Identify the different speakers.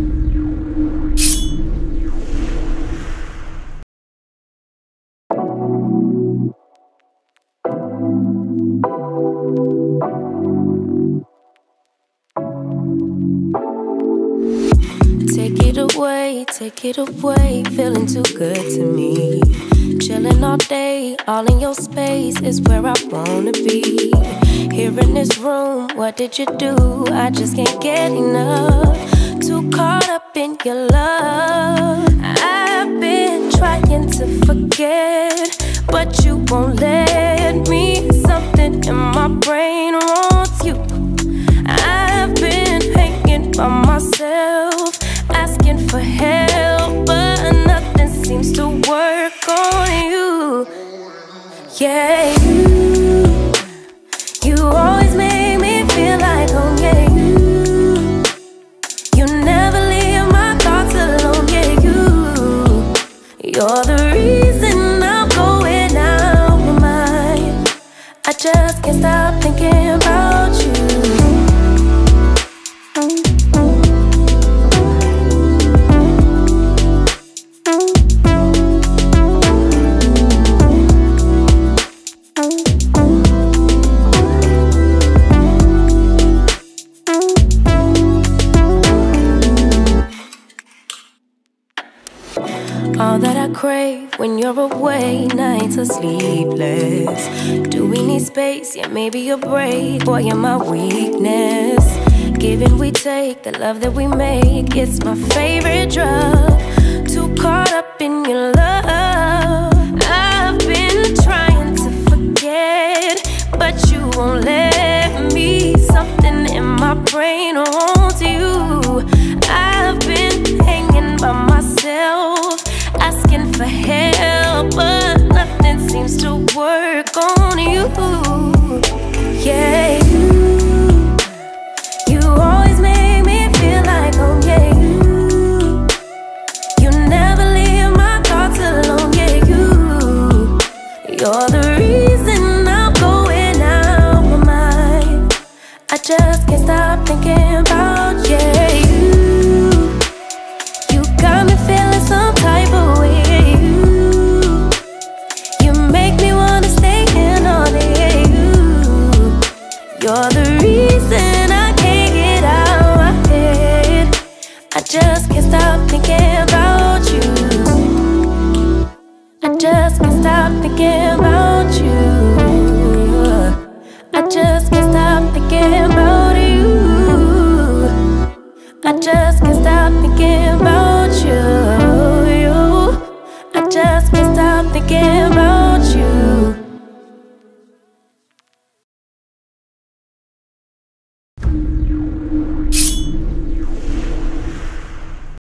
Speaker 1: Take it away, take it away, feeling too good to me. Chilling all day, all in your space is where I wanna be. Here in this room, what did you do? I just can't get enough. Too caught up in your love. I've been trying to forget, but you won't let me. Something in my brain wants you. I've been hanging by myself, asking for help, but nothing seems to work on you. Yeah, I just can't stop thinking about All that I crave when you're away, nights are sleepless. Do we need space? Yeah, maybe a break. Boy, you're my weakness. Giving we take, the love that we make, it's my favorite drug. Too caught up in your love. I've been trying to forget, but you won't let me. Something in my brain for help, but nothing seems to work on you. Yeah, you, you always make me feel like home. Yeah, you, you never leave my thoughts alone. Yeah, you, you're the reason I'm going out my mind. I just can't stop thinking you're the reason I can't get out my head. I just can't stop thinking about you. I just can't stop thinking about you. I just can't stop thinking about you. I just can't stop thinking about you. I just can't stop thinking about you. Thank you.